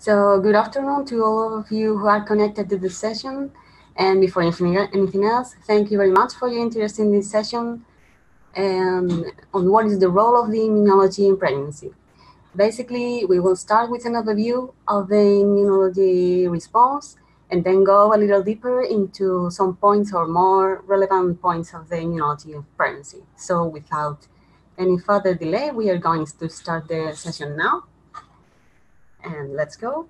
So good afternoon to all of you who are connected to this session. And before anything else, thank you very much for your interest in this session and on what is the role of the immunology in pregnancy. Basically, we will start with an overview of the immunology response and then go a little deeper into some points or more relevant points of the immunology of pregnancy. So without any further delay, we are going to start the session now. And let's go.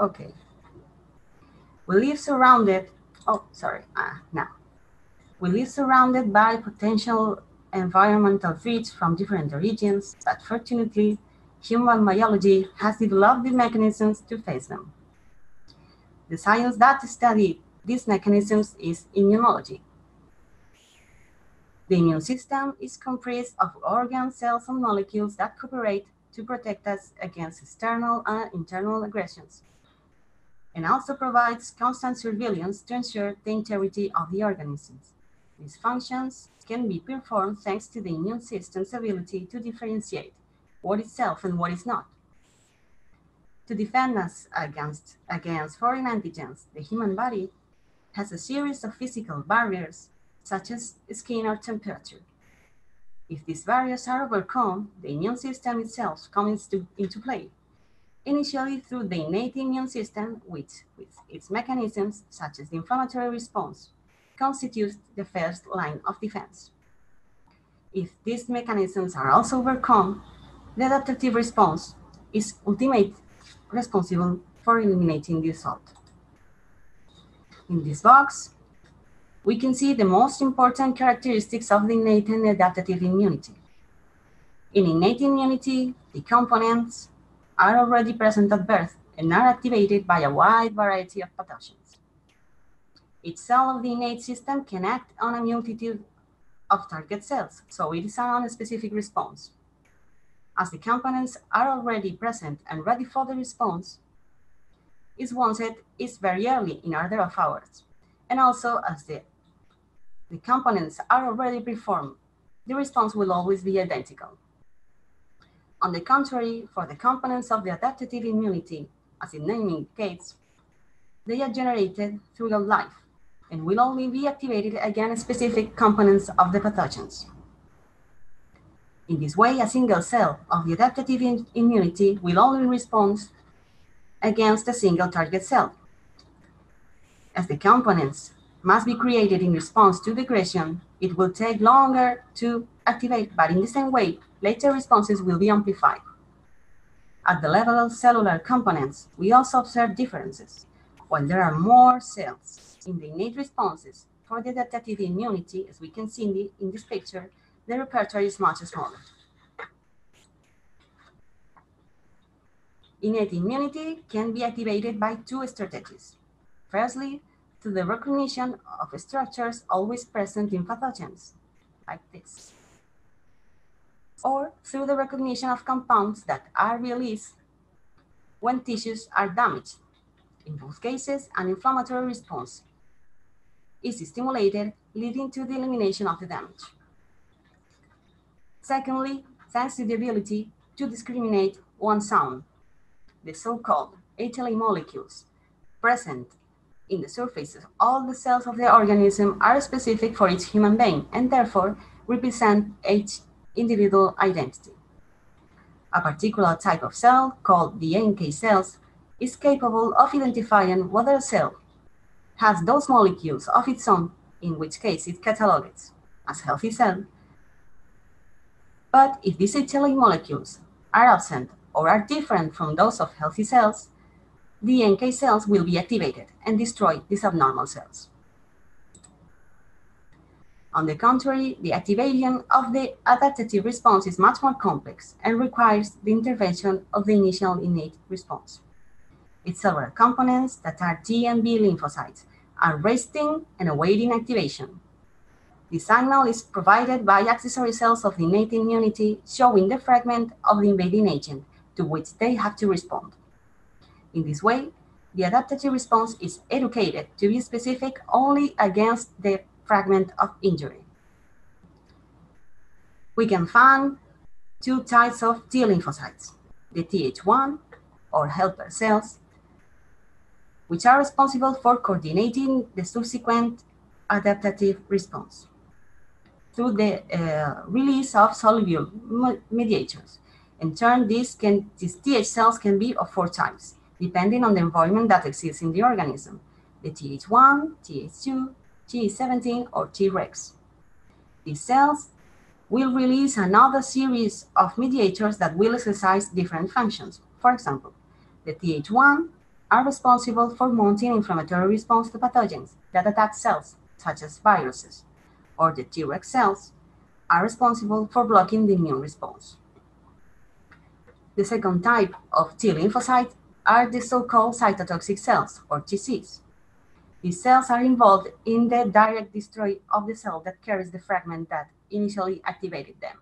Okay. We live surrounded, oh, sorry, uh, now. We live surrounded by potential environmental threats from different origins, but fortunately, human biology has developed the mechanisms to face them. The science that study these mechanisms is immunology. The immune system is comprised of organ cells, and molecules that cooperate to protect us against external and internal aggressions, and also provides constant surveillance to ensure the integrity of the organisms. These functions can be performed thanks to the immune system's ability to differentiate what is self and what is not. To defend us against, against foreign antigens, the human body has a series of physical barriers such as skin or temperature. If these barriers are overcome, the immune system itself comes to, into play, initially through the innate immune system, which, with its mechanisms, such as the inflammatory response, constitutes the first line of defense. If these mechanisms are also overcome, the adaptive response is ultimately responsible for eliminating the assault. In this box, we can see the most important characteristics of the innate and adaptive immunity. In innate immunity, the components are already present at birth and are activated by a wide variety of pathogens. Each cell of the innate system can act on a multitude of target cells, so it is a specific response. As the components are already present and ready for the response, its onset is very early in order of hours, and also as the the components are already performed, the response will always be identical. On the contrary, for the components of the adaptive immunity, as the name indicates, they are generated throughout life and will only be activated against specific components of the pathogens. In this way, a single cell of the adaptive immunity will only respond against a single target cell. As the components must be created in response to the aggression, it will take longer to activate, but in the same way, later responses will be amplified. At the level of cellular components, we also observe differences. While there are more cells in the innate responses for the adaptive immunity, as we can see in, the, in this picture, the repertoire is much smaller. Innate immunity can be activated by two strategies. Firstly, to the recognition of structures always present in pathogens, like this. Or through the recognition of compounds that are released when tissues are damaged. In both cases, an inflammatory response is stimulated, leading to the elimination of the damage. Secondly, thanks to the ability to discriminate one sound, the so-called HLA molecules present in the surfaces, all the cells of the organism are specific for each human being and therefore represent each individual identity. A particular type of cell, called the NK cells, is capable of identifying whether a cell has those molecules of its own, in which case it catalogues as healthy cell. But if these HLA molecules are absent or are different from those of healthy cells, the NK cells will be activated and destroy these abnormal cells. On the contrary, the activation of the adaptive response is much more complex and requires the intervention of the initial innate response. Its several components that are T and B lymphocytes are resting and awaiting activation. The signal is provided by accessory cells of the innate immunity showing the fragment of the invading agent to which they have to respond. In this way, the adaptive response is educated to be specific only against the fragment of injury. We can find two types of T lymphocytes, the Th1 or helper cells, which are responsible for coordinating the subsequent adaptive response through the uh, release of soluble mediators. In turn, these, can, these Th cells can be of four types, depending on the environment that exists in the organism, the Th1, Th2, Th17, or Tregs. These cells will release another series of mediators that will exercise different functions. For example, the Th1 are responsible for mounting inflammatory response to pathogens that attack cells, such as viruses, or the Treg cells are responsible for blocking the immune response. The second type of T lymphocyte are the so-called cytotoxic cells, or TCs. These cells are involved in the direct destroy of the cell that carries the fragment that initially activated them.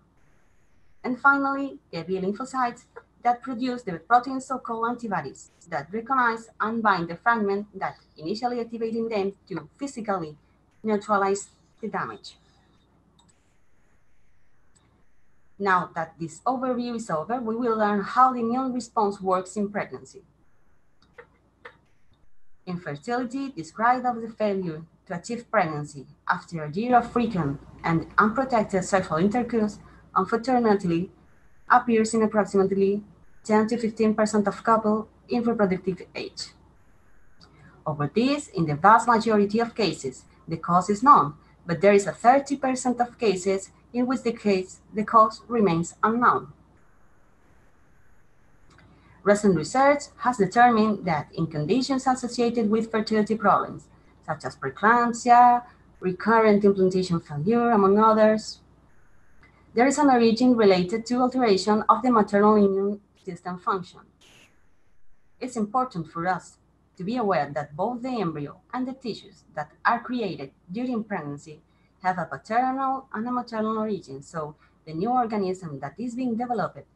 And finally, the B lymphocytes that produce the protein so-called antibodies that recognize and bind the fragment that initially activating them to physically neutralize the damage. Now that this overview is over, we will learn how the immune response works in pregnancy. Infertility, described as the failure to achieve pregnancy after a year of frequent and unprotected sexual intercourse, unfortunately, appears in approximately 10 to 15% of couples in reproductive age. Over this, in the vast majority of cases, the cause is known, but there is a 30% of cases in which the case the cause remains unknown. Recent research has determined that in conditions associated with fertility problems, such as preeclampsia, recurrent implantation failure, among others, there is an origin related to alteration of the maternal immune system function. It's important for us to be aware that both the embryo and the tissues that are created during pregnancy have a paternal and a maternal origin, so the new organism that is being developed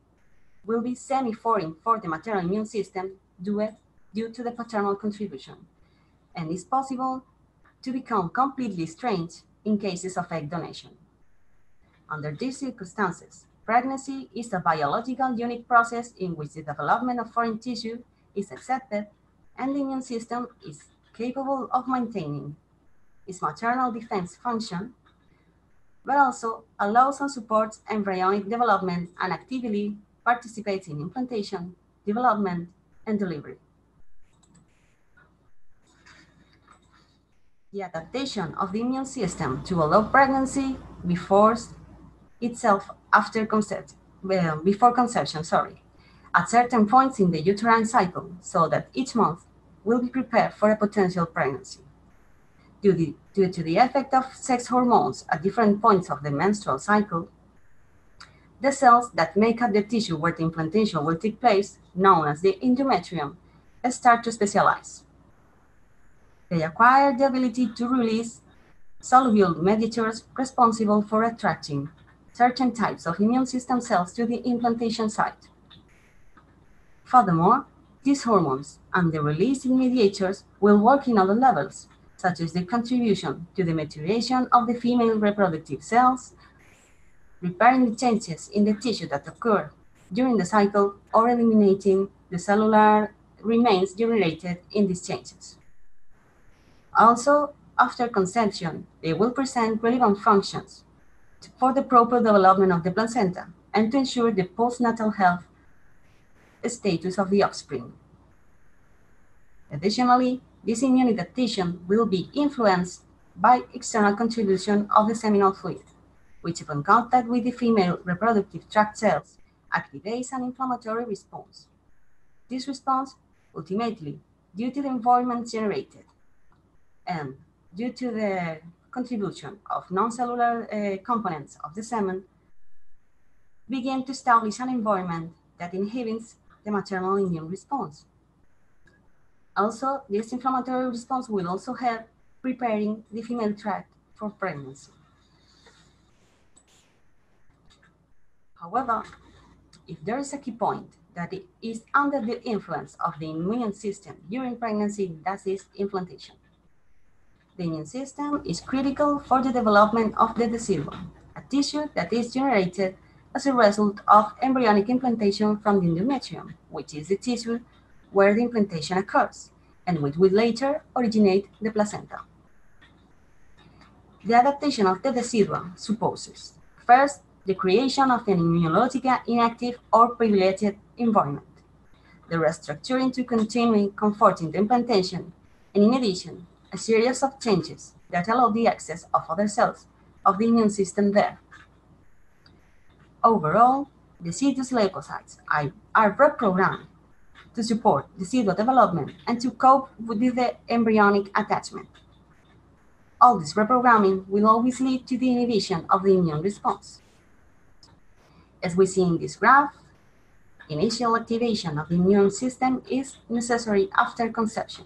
will be semi-foreign for the maternal immune system due, to the paternal contribution, and is possible to become completely strange in cases of egg donation. Under these circumstances, pregnancy is a biological unique process in which the development of foreign tissue is accepted and the immune system is capable of maintaining its maternal defense function, but also allows and supports embryonic development and actively participates in implantation, development, and delivery. The adaptation of the immune system to allow pregnancy before itself after conception, well, before conception, sorry, at certain points in the uterine cycle, so that each month will be prepared for a potential pregnancy. Due, the, due to the effect of sex hormones at different points of the menstrual cycle, the cells that make up the tissue where the implantation will take place, known as the endometrium, start to specialize. They acquire the ability to release soluble mediators responsible for attracting certain types of immune system cells to the implantation site. Furthermore, these hormones and the releasing mediators will work in other levels, such as the contribution to the maturation of the female reproductive cells repairing the changes in the tissue that occur during the cycle or eliminating the cellular remains generated in these changes. Also, after conception, they will present relevant functions for the proper development of the placenta and to ensure the postnatal health status of the offspring. Additionally, this immune adaptation will be influenced by external contribution of the seminal fluid which upon contact with the female reproductive tract cells activates an inflammatory response. This response, ultimately, due to the environment generated and due to the contribution of non-cellular uh, components of the semen, begin to establish an environment that inhibits the maternal immune response. Also, this inflammatory response will also help preparing the female tract for pregnancy. However, if there is a key point that is under the influence of the immune system during pregnancy, that is implantation. The immune system is critical for the development of the deciduum, a tissue that is generated as a result of embryonic implantation from the endometrium, which is the tissue where the implantation occurs, and which will later originate the placenta. The adaptation of the decidua supposes, first, the creation of an immunologically inactive or privileged environment, the restructuring to continue comforting the implantation, and in addition, a series of changes that allow the access of other cells of the immune system there. Overall, deciduous leukocytes are, are reprogrammed to support decidual development and to cope with the embryonic attachment. All this reprogramming will always lead to the inhibition of the immune response. As we see in this graph, initial activation of the immune system is necessary after conception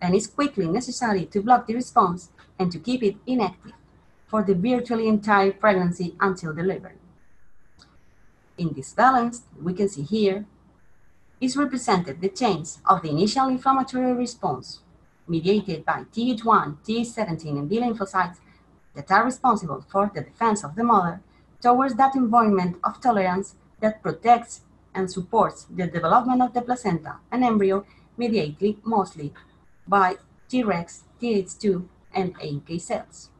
and is quickly necessary to block the response and to keep it inactive for the virtually entire pregnancy until delivery. In this balance, we can see here, is represented the change of the initial inflammatory response mediated by Th1, Th17, and B lymphocytes that are responsible for the defense of the mother towards that environment of tolerance that protects and supports the development of the placenta and embryo mediately mostly by Tregs, Th2, and NK cells.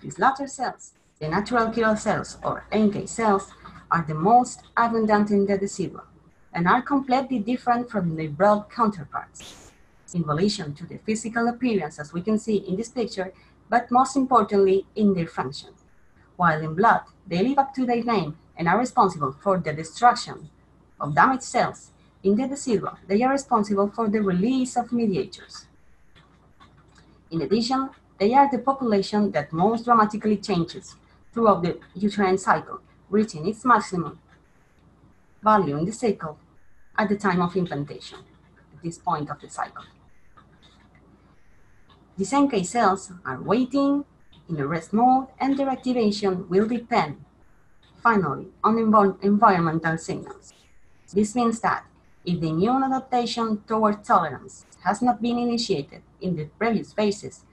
These latter cells, the natural killer cells or NK cells, are the most abundant in the decidua and are completely different from their broad counterparts in relation to the physical appearance as we can see in this picture, but most importantly in their function. While in blood, they live up to their name and are responsible for the destruction of damaged cells in the decidua, they are responsible for the release of mediators. In addition, they are the population that most dramatically changes throughout the uterine cycle, reaching its maximum value in the cycle at the time of implantation, at this point of the cycle. These NK cells are waiting in a rest mode and their activation will depend, finally, on env environmental signals. This means that if the immune adaptation toward tolerance has not been initiated in the previous phases,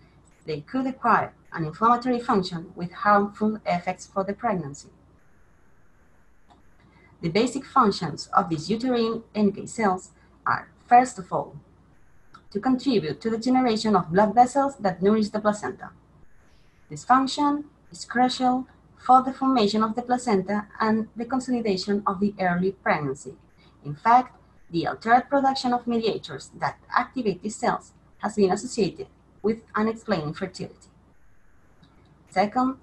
they could acquire an inflammatory function with harmful effects for the pregnancy. The basic functions of these uterine NK cells are, first of all, to contribute to the generation of blood vessels that nourish the placenta. This function is crucial for the formation of the placenta and the consolidation of the early pregnancy. In fact, the altered production of mediators that activate these cells has been associated with unexplained infertility. Second,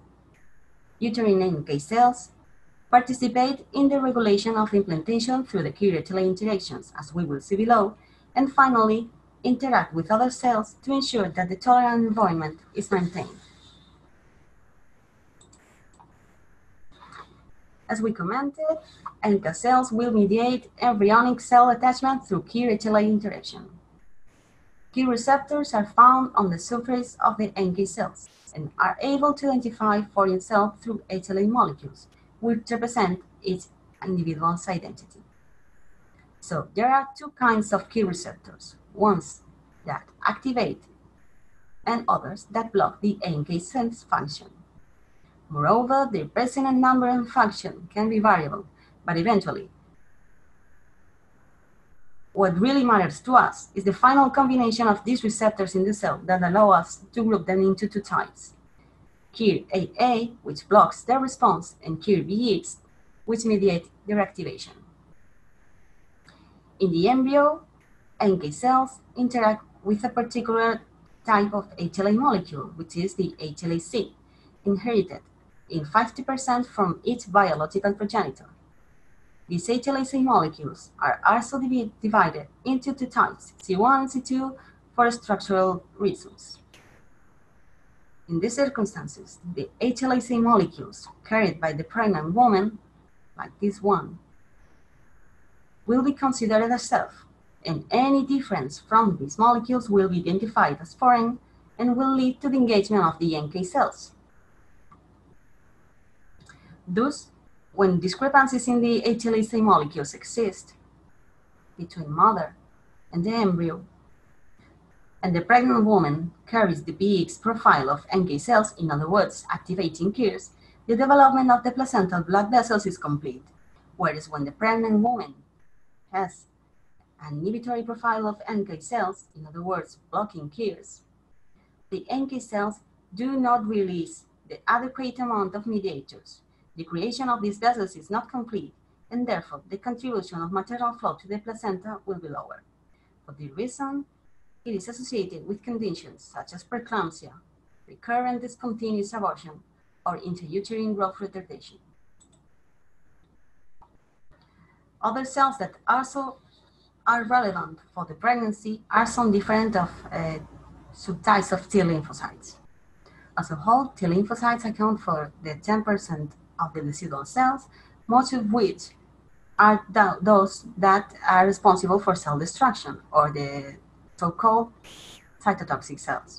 uterine NK cells participate in the regulation of implantation through the KIR-HLA interactions, as we will see below, and finally, interact with other cells to ensure that the tolerant environment is maintained. As we commented, NK cells will mediate embryonic cell attachment through KIR-HLA interaction. KIR receptors are found on the surface of the NK cells and are able to identify foreign cells through HLA molecules, which represent its individual's identity. So there are two kinds of KIR receptors, ones that activate and others that block the NK cell's function. Moreover, their presence and number and function can be variable, but eventually, what really matters to us is the final combination of these receptors in the cell that allow us to group them into two types. KIR-AA, which blocks their response, and KIR-BX, which mediate their activation. In the embryo, NK cells interact with a particular type of HLA molecule, which is the HLA-C, inherited in 50% from each biological progenitor. These HLA-C molecules are also divided into two types, C1 and C2, for structural reasons. In these circumstances, the HLA-C molecules carried by the pregnant woman, like this one, will be considered as self, and any difference from these molecules will be identified as foreign and will lead to the engagement of the NK cells. Thus, when discrepancies in the HLA-C molecules exist between mother and the embryo, and the pregnant woman carries the BX profile of NK cells, in other words, activating KIRs, the development of the placental blood vessels is complete. Whereas when the pregnant woman has inhibitory profile of NK cells, in other words, blocking KIRs, the NK cells do not release the adequate amount of mediators. The creation of these vessels is not complete, and therefore the contribution of maternal flow to the placenta will be lower. For this reason, it is associated with conditions such as preeclampsia, recurrent discontinuous abortion, or intrauterine growth retardation. Other cells that also are relevant for the pregnancy are some different of uh, subtypes of T lymphocytes. As a whole, T lymphocytes account for the 10% of the residual cells, most of which are th those that are responsible for cell destruction or the so-called cytotoxic cells.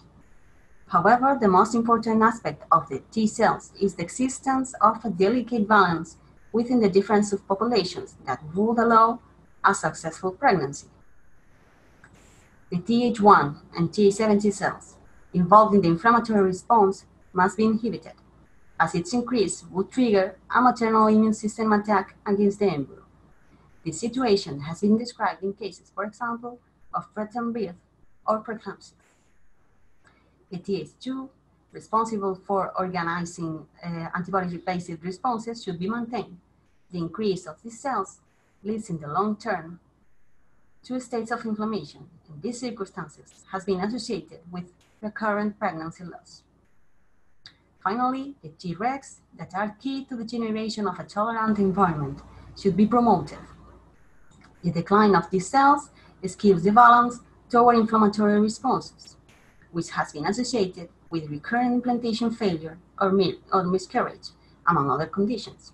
However, the most important aspect of the T cells is the existence of a delicate balance within the different subpopulations that would allow a successful pregnancy. The Th1 and Th17 cells involved in the inflammatory response must be inhibited, as its increase would trigger a maternal immune system attack against the embryo. This situation has been described in cases, for example, of preterm birth or preeclampsia. The Th2, responsible for organizing uh, antibody-based responses, should be maintained. The increase of these cells leads in the long term to states of inflammation. In these circumstances, has been associated with recurrent pregnancy loss. Finally, the Tregs that are key to the generation of a tolerant environment should be promoted. The decline of these cells skews the balance toward inflammatory responses which has been associated with recurrent implantation failure or, or miscarriage, among other conditions.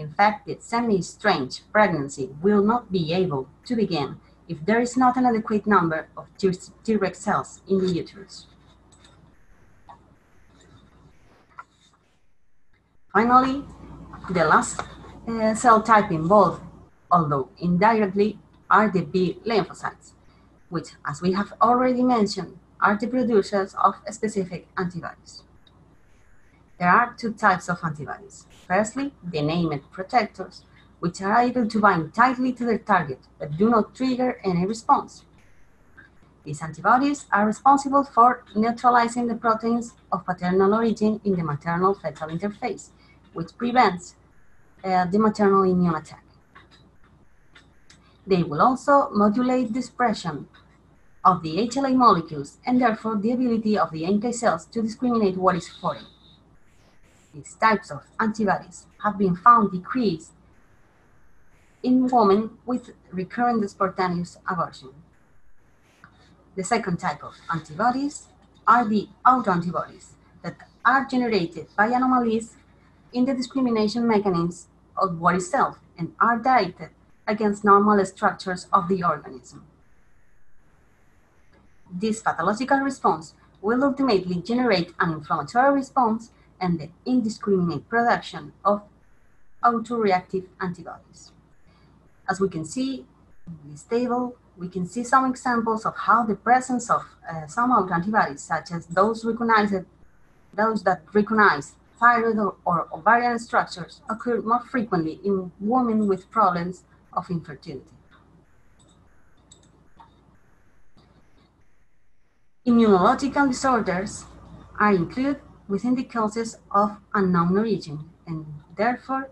In fact, the semi-strange pregnancy will not be able to begin if there is not an adequate number of Treg cells in the uterus. Finally, the last uh, cell type involved, although indirectly, are the B lymphocytes, which, as we have already mentioned, are the producers of specific antibodies. There are two types of antibodies. Firstly, the named protectors, which are able to bind tightly to their target but do not trigger any response. These antibodies are responsible for neutralizing the proteins of paternal origin in the maternal fetal interface, which prevents uh, the maternal immune attack. They will also modulate the expression of the HLA molecules and therefore the ability of the NK cells to discriminate what is foreign. These types of antibodies have been found decreased in women with recurrent spontaneous abortion. The second type of antibodies are the autoantibodies that are generated by anomalies in the discrimination mechanisms of body self and are directed against normal structures of the organism. This pathological response will ultimately generate an inflammatory response and the indiscriminate production of autoreactive antibodies. As we can see in this table, we can see some examples of how the presence of uh, some autoantibodies, such as those recognized, those that recognize thyroid or, or ovarian structures, occur more frequently in women with problems of infertility. Immunological disorders are included within the causes of unknown origin and therefore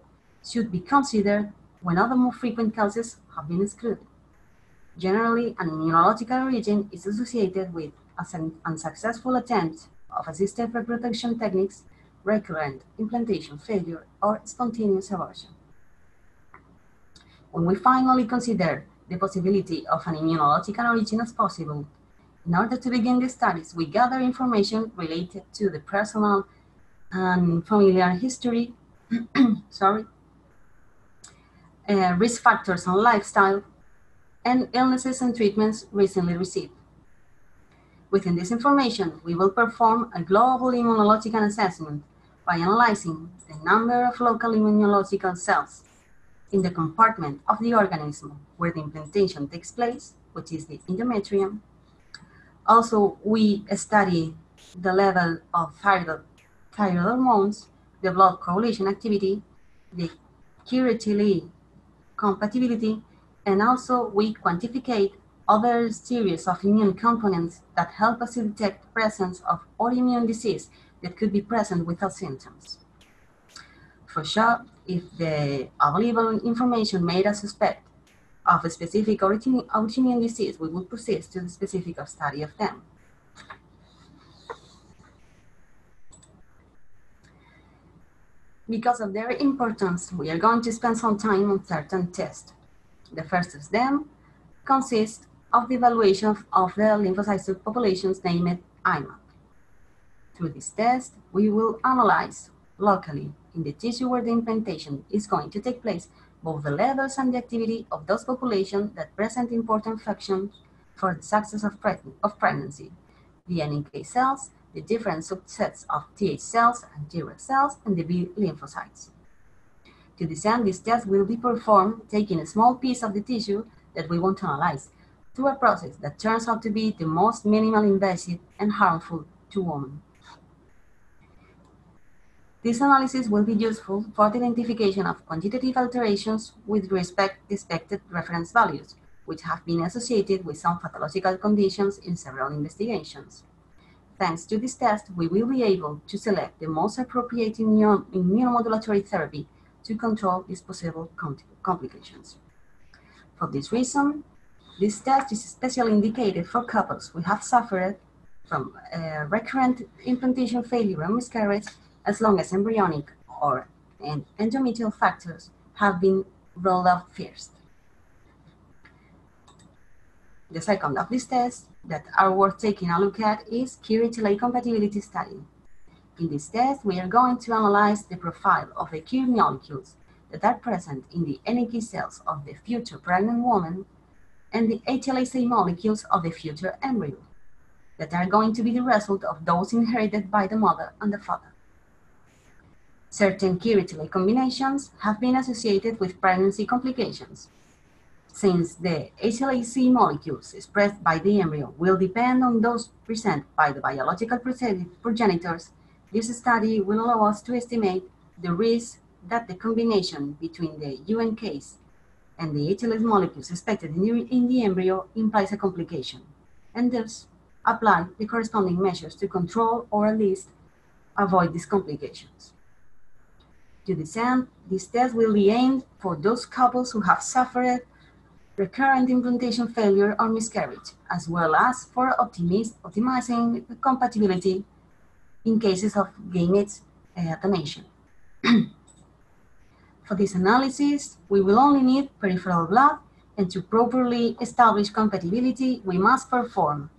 should be considered when other more frequent causes have been excluded. Generally, an immunological origin is associated with an unsuccessful attempt of assisted reproduction techniques, recurrent implantation failure, or spontaneous abortion. When we finally consider the possibility of an immunological origin as possible, in order to begin the studies, we gather information related to the personal and familiar history, sorry, uh, risk factors and lifestyle, and illnesses and treatments recently received. Within this information, we will perform a global immunological assessment by analyzing the number of local immunological cells in the compartment of the organism where the implantation takes place, which is the endometrium, Also, we study the level of thyroid, thyroid hormones, the blood coagulation activity, the KIR-HLA compatibility, and also we quantificate other series of immune components that help us detect presence of autoimmune disease that could be present without symptoms. For sure, if the available information made us suspect of a specific autoimmune disease, we will proceed to the specific study of them. Because of their importance, we are going to spend some time on certain tests. The first of them consists of the evaluation of the lymphocyte subpopulations named IMAP. Through this test, we will analyze locally in the tissue where the implantation is going to take place both the levels and the activity of those populations that present important functions for the success of, of pregnancy, the NK cells, the different subsets of Th cells and Treg cells, and the B lymphocytes. To this end, this test will be performed taking a small piece of the tissue that we want to analyze through a process that turns out to be the most minimal invasive and harmful to women. This analysis will be useful for the identification of quantitative alterations with respect to expected reference values, which have been associated with some pathological conditions in several investigations. Thanks to this test, we will be able to select the most appropriate immunomodulatory therapy to control these possible complications. For this reason, this test is especially indicated for couples who have suffered from uh, recurrent implantation failure and miscarriage as long as embryonic or endometrial factors have been ruled out first. The second of these tests that are worth taking a look at is KIR-HLA compatibility study. In this test, we are going to analyze the profile of the KIR molecules that are present in the NK cells of the future pregnant woman and the HLA-C molecules of the future embryo that are going to be the result of those inherited by the mother and the father. Certain KIR-HLA combinations have been associated with pregnancy complications, since the HLA-C molecules expressed by the embryo will depend on those present by the biological progenitors, this study will allow us to estimate the risk that the combination between the UNKs and the HLA molecules expected in the embryo implies a complication, and thus apply the corresponding measures to control or at least avoid these complications. To this end, this test will be aimed for those couples who have suffered recurrent implantation failure or miscarriage, as well as for optimizing compatibility in cases of gametes uh, donation. for this analysis, we will only need peripheral blood, and to properly establish compatibility, we must perform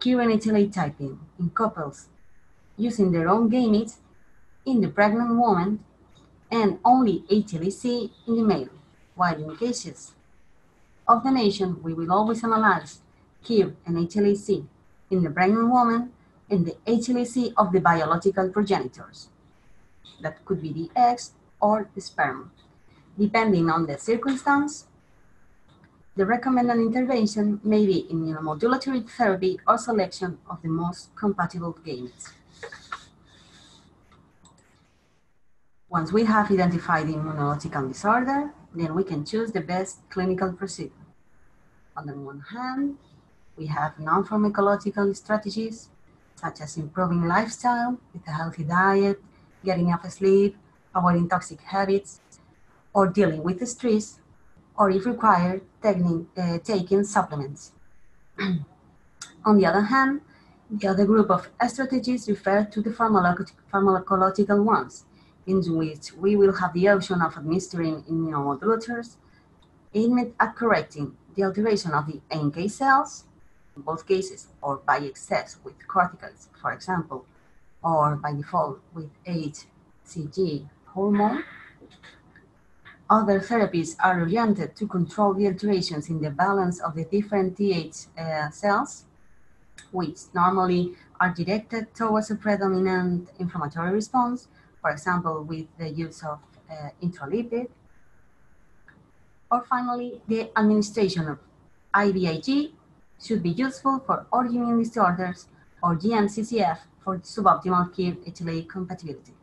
KIR and HLA typing in couples using their own gametes in the pregnant woman and only HLA-C in the male, while in cases of the nation, we will always analyze KIR and HLA-C in the pregnant woman and the HLA-C of the biological progenitors. That could be the eggs or the sperm. Depending on the circumstance, the recommended intervention may be immunomodulatory therapy or selection of the most compatible gametes. Once we have identified the immunological disorder, then we can choose the best clinical procedure. On the one hand, we have non-pharmacological strategies, such as improving lifestyle with a healthy diet, getting enough sleep, avoiding toxic habits, or dealing with stress, or if required, uh, taking supplements. On the other hand, the other group of strategies refer to the pharmacological ones, in which we will have the option of administering immunomodulators aimed at correcting the alteration of the NK cells, in both cases, or by excess with corticosteroids, for example, or by default with HCG hormone. Other therapies are oriented to control the alterations in the balance of the different Th uh, cells, which normally are directed towards a predominant inflammatory response for example, with the use of uh, intralipid. Or finally, the administration of IVIG, should be useful for autoimmune disorders or GM-CSF for suboptimal KIR-HLA compatibility.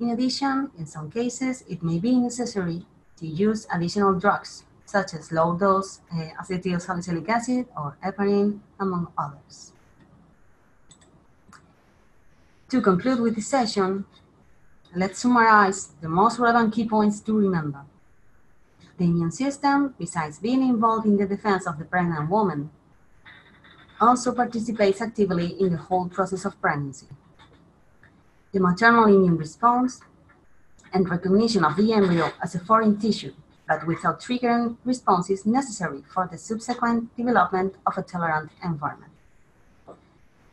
In addition, in some cases, it may be necessary to use additional drugs, such as low-dose uh, acetyl salicylic acid or heparin, among others. To conclude with this session, let's summarize the most relevant key points to remember. The immune system, besides being involved in the defense of the pregnant woman, also participates actively in the whole process of pregnancy. The maternal immune response and recognition of the embryo as a foreign tissue, but without triggering responses necessary for the subsequent development of a tolerant environment.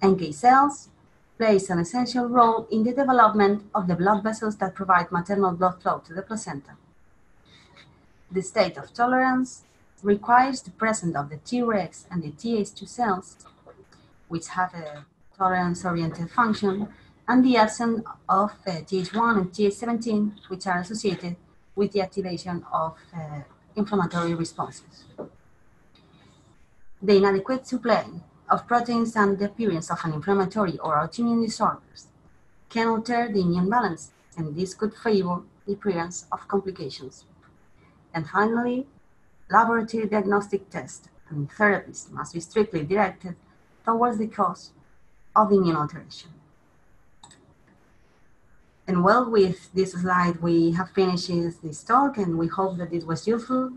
NK cells plays an essential role in the development of the blood vessels that provide maternal blood flow to the placenta. The state of tolerance requires the presence of the Tregs and the Th2 cells, which have a tolerance-oriented function, and the absence of uh, Th1 and Th17, which are associated with the activation of uh, inflammatory responses. The inadequate supply of proteins and the appearance of an inflammatory or autoimmune disorders can alter the immune balance, and this could favor the appearance of complications. And finally, laboratory diagnostic tests and therapies must be strictly directed towards the cause of the immune alteration. And well, with this slide, we have finished this talk, and we hope that it was useful,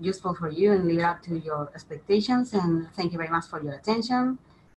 useful for you and live up to your expectations. And thank you very much for your attention.